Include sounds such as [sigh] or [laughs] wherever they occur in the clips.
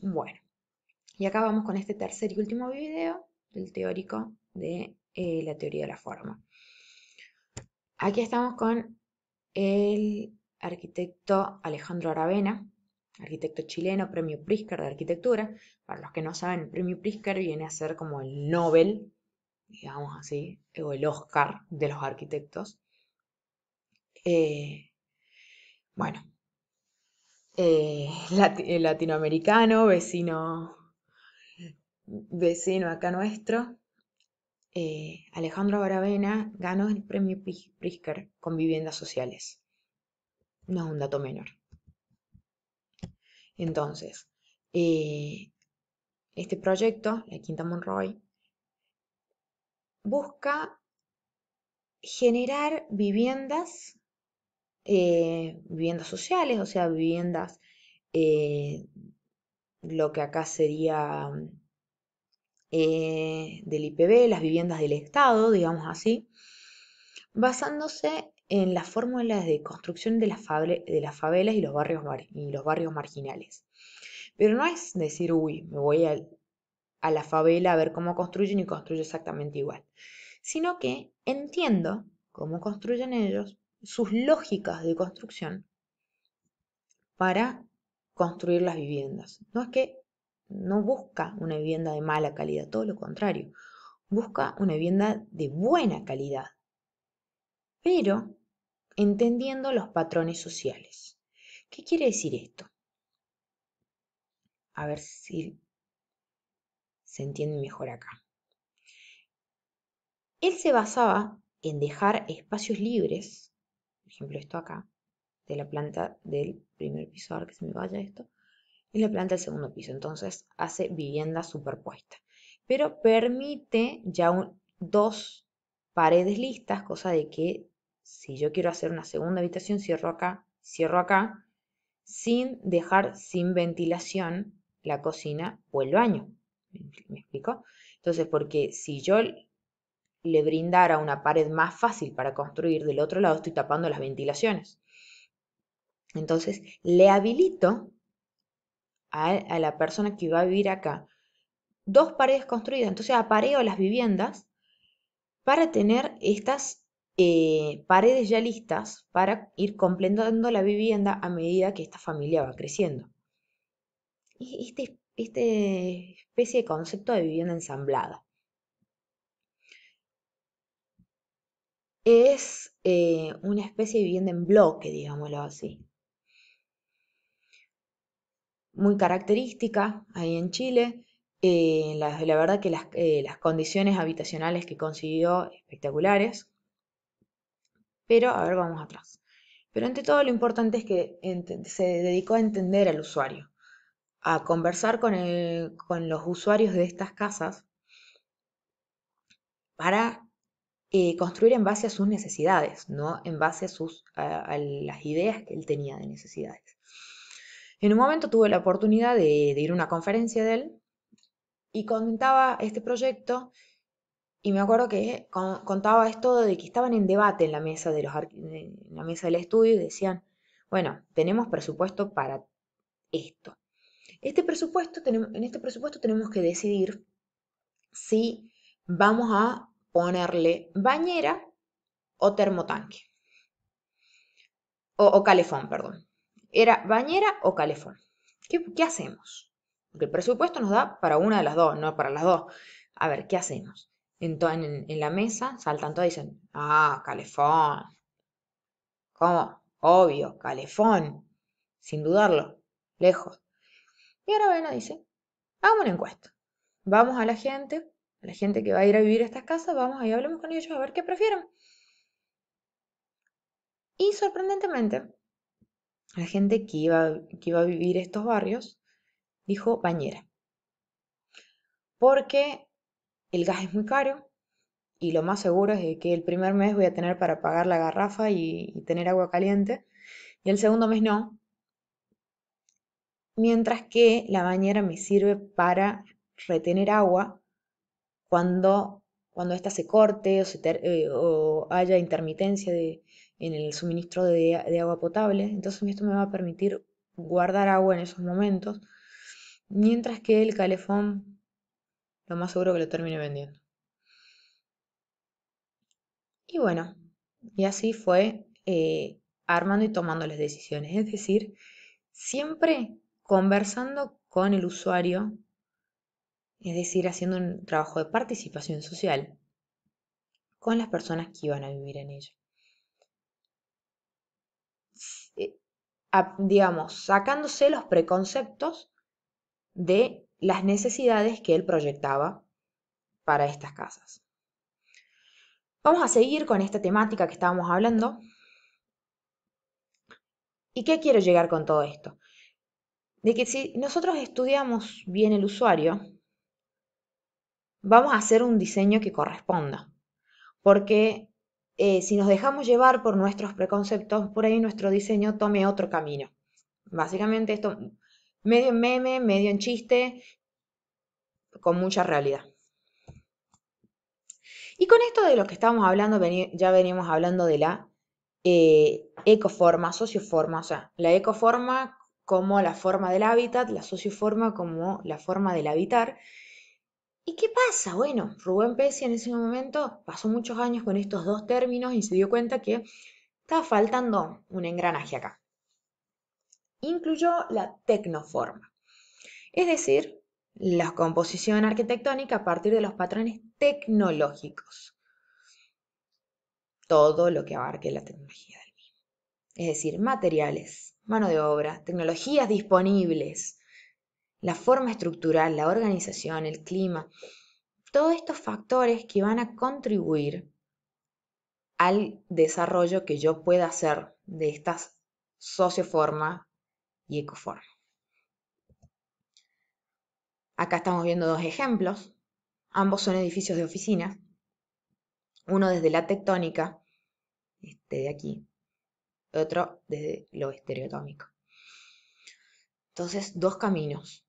Bueno, y acá vamos con este tercer y último video del teórico de eh, la teoría de la forma. Aquí estamos con el arquitecto Alejandro Aravena, arquitecto chileno, premio Pritzker de arquitectura. Para los que no saben, el premio Pritzker viene a ser como el Nobel, digamos así, o el Oscar de los arquitectos. Eh, bueno, [laughs] eh, latinoamericano, vecino, vecino acá nuestro, eh, Alejandro Aravena ganó el premio Pritzker con viviendas sociales. No es un dato menor. Entonces, eh, este proyecto, la Quinta Monroy, busca generar viviendas, eh, viviendas sociales, o sea, viviendas, lo que acá sería eh, del IPB, las viviendas del Estado, digamos así, basándose en las fórmulas de construcción de las, de las favelas y los, barrios y los barrios marginales. Pero no es decir, uy, me voy a, a la favela a ver cómo construyen y construyo exactamente igual, sino que entiendo cómo construyen ellos, sus lógicas de construcción para construir las viviendas. No es que no busca una vivienda de mala calidad, todo lo contrario, busca una vivienda de buena calidad, pero entendiendo los patrones sociales. ¿Qué quiere decir esto? A ver si se entiende mejor acá. Él se basaba en dejar espacios libres, por ejemplo esto acá, de la planta del primer piso, a ver que se me vaya esto, y la planta del segundo piso. Entonces hace vivienda superpuesta. Pero permite ya dos paredes listas, cosa de que si yo quiero hacer una segunda habitación, cierro acá, cierro acá, sin dejar sin ventilación la cocina o el baño. ¿Me explico? Entonces, porque si yo le brindara una pared más fácil para construir del otro lado, estoy tapando las ventilaciones. Entonces, le habilito a, la persona que va a vivir acá dos paredes construidas. Entonces apareo las viviendas para tener estas eh, paredes ya listas para ir completando la vivienda a medida que esta familia va creciendo. Este, este especie de concepto de vivienda ensamblada. Es eh, una especie de vivienda en bloque, digámoslo así muy característica ahí en Chile. Eh, la, verdad que eh, las, condiciones habitacionales que consiguió espectaculares. Pero, a ver, vamos atrás. Pero ante todo lo importante es que se dedicó a entender al usuario, a conversar con, los usuarios de estas casas para eh, construir en base a sus necesidades, no en base a, sus, a las ideas que él tenía de necesidades. En un momento tuve la oportunidad de, ir a una conferencia de él y contaba este proyecto y me acuerdo que contaba esto de que estaban en debate en la mesa, de los, en la mesa del estudio y decían, bueno, tenemos presupuesto para esto. Este presupuesto, en este presupuesto tenemos que decidir si vamos a ponerle bañera o termotanque. O, calefón, perdón. Era bañera o calefón. ¿Qué, hacemos? Porque el presupuesto nos da para una de las dos, no para las dos. A ver, ¿qué hacemos? En, en, la mesa saltan todos y dicen, ah, calefón. ¿Cómo? Obvio, calefón. Sin dudarlo, lejos. Y ahora bueno, dice, hagamos una encuesta. Vamos a la gente, la gente que va a ir a vivir a estas casas, vamos y hablemos con ellos a ver qué prefieren. Y sorprendentemente, la gente que iba, que iba a vivir estos barrios dijo bañera. Porque el gas es muy caro y lo más seguro es que el primer mes voy a tener para pagar la garrafa y tener agua caliente y el segundo mes no. Mientras que la bañera me sirve para retener agua cuando, cuando ésta se corte o, eh, o haya intermitencia en el suministro de, agua potable. Entonces esto me va a permitir guardar agua en esos momentos mientras que el calefón lo más seguro que lo termine vendiendo. Y bueno, y así fue eh, armando y tomando las decisiones. Es decir, siempre conversando con el usuario, es decir, haciendo un trabajo de participación social con las personas que iban a vivir en ella. Eh, digamos, sacándose los preconceptos de las necesidades que él proyectaba para estas casas. Vamos a seguir con esta temática que estábamos hablando. ¿Y qué quiero llegar con todo esto? De que si nosotros estudiamos bien el usuario, vamos a hacer un diseño que corresponda. Porque eh, si nos dejamos llevar por nuestros preconceptos, por ahí nuestro diseño tome otro camino. Básicamente esto, medio en meme, medio en chiste, con mucha realidad. Y con esto de lo que estábamos hablando, ya veníamos hablando de la eh, ecoforma, socioforma, o sea, la ecoforma como la forma del hábitat, la socioforma como la forma del habitar. ¿Y qué pasa? Bueno, Rubén Pesci en ese momento pasó muchos años con estos dos términos y se dio cuenta que estaba faltando un engranaje acá. Incluyó la tecnoforma, es decir, la composición arquitectónica a partir de los patrones tecnológicos. Todo lo que abarque la tecnología del mismo. Es decir, materiales, mano de obra, tecnologías disponibles, la forma estructural, la organización, el clima, todos estos factores que van a contribuir al desarrollo que yo pueda hacer de estas socioforma y ecoforma. Acá estamos viendo dos ejemplos. Ambos son edificios de oficina. Uno desde la tectónica, este de aquí, otro desde lo estereotómico. Entonces, dos caminos.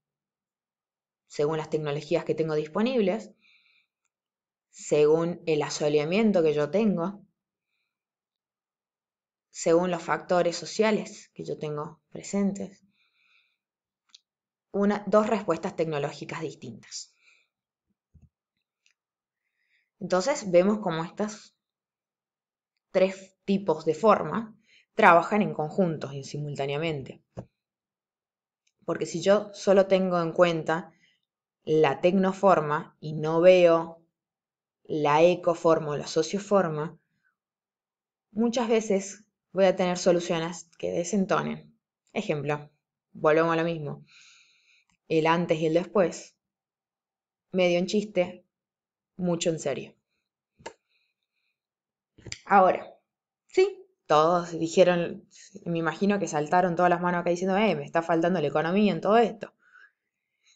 Según las tecnologías que tengo disponibles, según el asoleamiento que yo tengo, según los factores sociales que yo tengo presentes, dos respuestas tecnológicas distintas. Entonces vemos cómo estos tres tipos de forma trabajan en conjunto y simultáneamente. Porque si yo solo tengo en cuenta la tecnoforma y no veo la ecoforma o la socioforma, muchas veces voy a tener soluciones que desentonen. Ejemplo, volvemos a lo mismo el antes y el después, medio en chiste, mucho en serio. Ahora, sí, todos dijeron, me imagino que saltaron todas las manos acá diciendo, eh, me está faltando la economía en todo esto.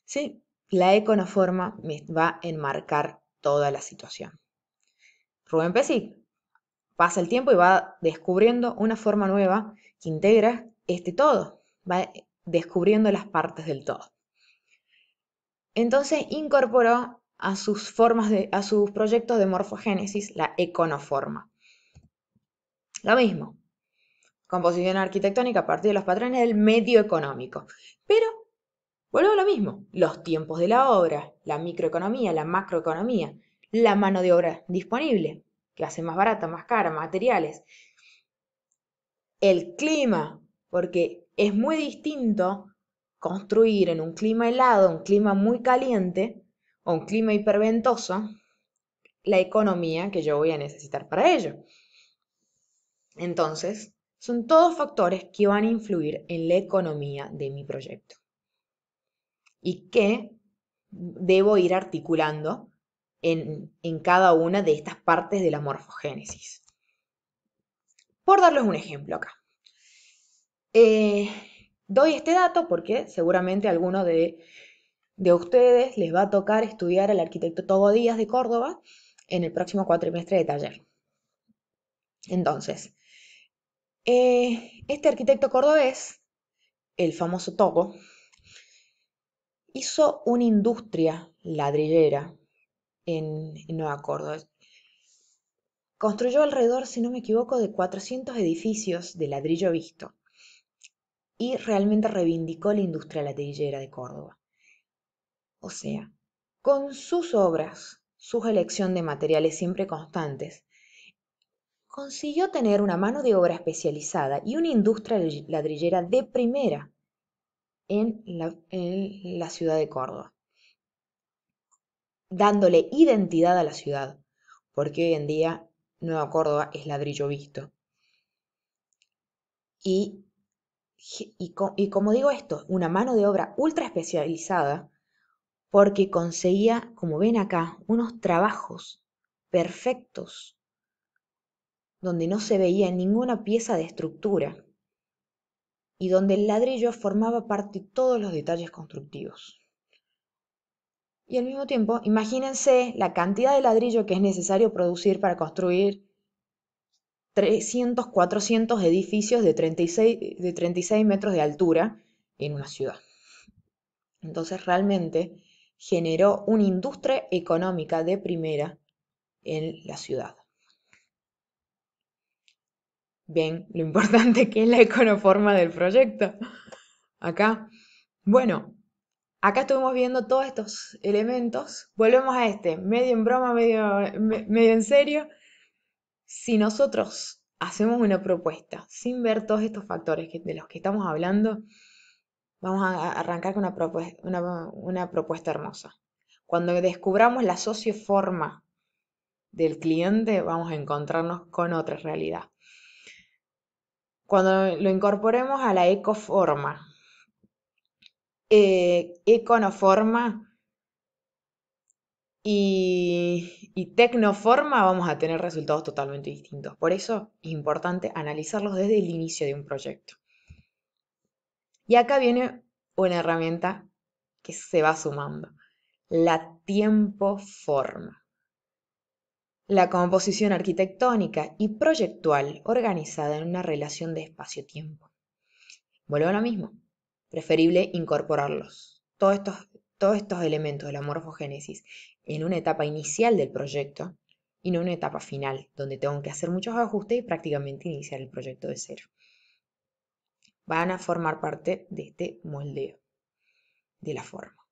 Sí, la econoforma me va a enmarcar toda la situación. Rubén Pesic pasa el tiempo y va descubriendo una forma nueva que integra este todo, va descubriendo las partes del todo. Entonces incorporó a sus, formas a sus proyectos de morfogénesis la econoforma. Lo mismo, composición arquitectónica a partir de los patrones del medio económico. Pero, vuelvo a lo mismo, los tiempos de la obra, la microeconomía, la macroeconomía, la mano de obra disponible, que hace más barata, más cara, materiales, el clima, porque es muy distinto construir en un clima helado, un clima muy caliente o un clima hiperventoso, la economía que yo voy a necesitar para ello. Entonces, son todos factores que van a influir en la economía de mi proyecto y que debo ir articulando en, cada una de estas partes de la morfogénesis. Por darles un ejemplo acá. Eh, Doy este dato porque seguramente alguno de, ustedes les va a tocar estudiar al arquitecto Togo Díaz de Córdoba en el próximo cuatrimestre de taller. Entonces, eh, este arquitecto cordobés, el famoso Togo, hizo una industria ladrillera en, en Nueva Córdoba. Construyó alrededor, si no me equivoco, de 400 edificios de ladrillo visto y realmente reivindicó la industria ladrillera de Córdoba. O sea, con sus obras, su elección de materiales siempre constantes, consiguió tener una mano de obra especializada y una industria ladrillera de primera en la, ciudad de Córdoba, dándole identidad a la ciudad, porque hoy en día Nueva Córdoba es ladrillo visto. Y, y, como digo esto, una mano de obra ultra especializada, porque conseguía, como ven acá, unos trabajos perfectos donde no se veía ninguna pieza de estructura y donde el ladrillo formaba parte de todos los detalles constructivos. Y al mismo tiempo, imagínense la cantidad de ladrillo que es necesario producir para construir 300, 400 edificios de 36, de 36 metros de altura en una ciudad. Entonces realmente generó una industria económica de primera en la ciudad. Bien, lo importante que es la econoforma del proyecto. Acá, bueno, acá estuvimos viendo todos estos elementos. Volvemos a este, medio en broma, medio, medio en serio. Si nosotros hacemos una propuesta sin ver todos estos factores de los que estamos hablando, vamos a arrancar con una propuesta, una propuesta hermosa. Cuando descubramos la socioforma del cliente, vamos a encontrarnos con otra realidad cuando lo incorporemos a la ecoforma, eh, econoforma y, tecnoforma, vamos a tener resultados totalmente distintos. Por eso es importante analizarlos desde el inicio de un proyecto. Y acá viene una herramienta que se va sumando, la tiempo forma la composición arquitectónica y proyectual organizada en una relación de espacio-tiempo. Vuelvo a lo mismo, preferible incorporarlos, todos estos, todos estos elementos de la morfogénesis, en una etapa inicial del proyecto y no en una etapa final, donde tengo que hacer muchos ajustes y prácticamente iniciar el proyecto de cero. Van a formar parte de este moldeo de la forma.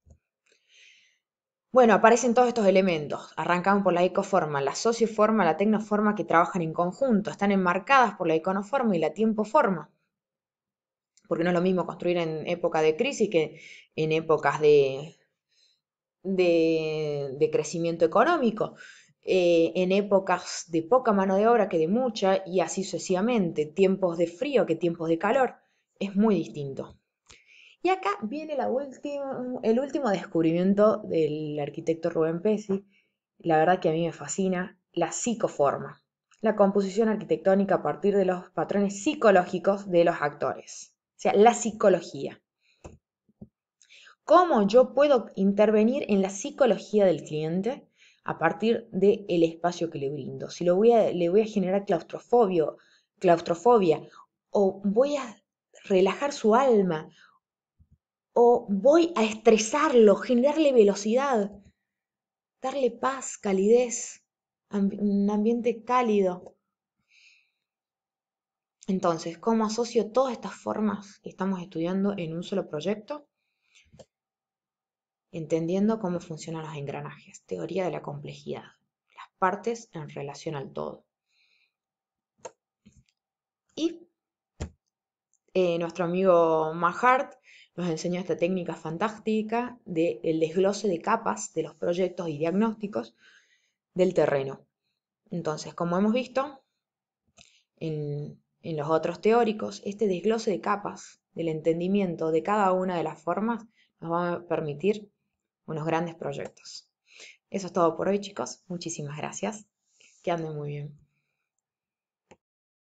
Bueno, aparecen todos estos elementos. Arrancan por la ecoforma, la socioforma, la tecnoforma que trabajan en conjunto. Están enmarcadas por la iconoforma y la tiempoforma. Porque no es lo mismo construir en época de crisis que en épocas de, de, crecimiento económico. Eh, en épocas de poca mano de obra que de mucha y así sucesivamente. Tiempos de frío que tiempos de calor. Es muy distinto. Y acá viene el último descubrimiento del arquitecto Rubén Pesci, la verdad que a mí me fascina, la psicoforma, la composición arquitectónica a partir de los patrones psicológicos de los actores, o sea, la psicología. ¿Cómo yo puedo intervenir en la psicología del cliente a partir del espacio que le brindo? Si le voy a generar claustrofobia o voy a relajar su alma o voy a estresarlo, generarle velocidad, darle paz, calidez, un ambiente cálido. Entonces, ¿cómo asocio todas estas formas que estamos estudiando en un solo proyecto? Entendiendo cómo funcionan los engranajes, teoría de la complejidad, las partes en relación al todo. Y eh, nuestro amigo Mahart nos enseñó esta técnica fantástica del desglose de capas de los proyectos y diagnósticos del terreno. Entonces, como hemos visto en, en los otros teóricos, este desglose de capas del entendimiento de cada una de las formas nos va a permitir unos grandes proyectos. Eso es todo por hoy, chicos. Muchísimas gracias. Que anden muy bien.